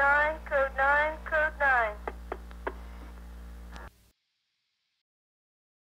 die?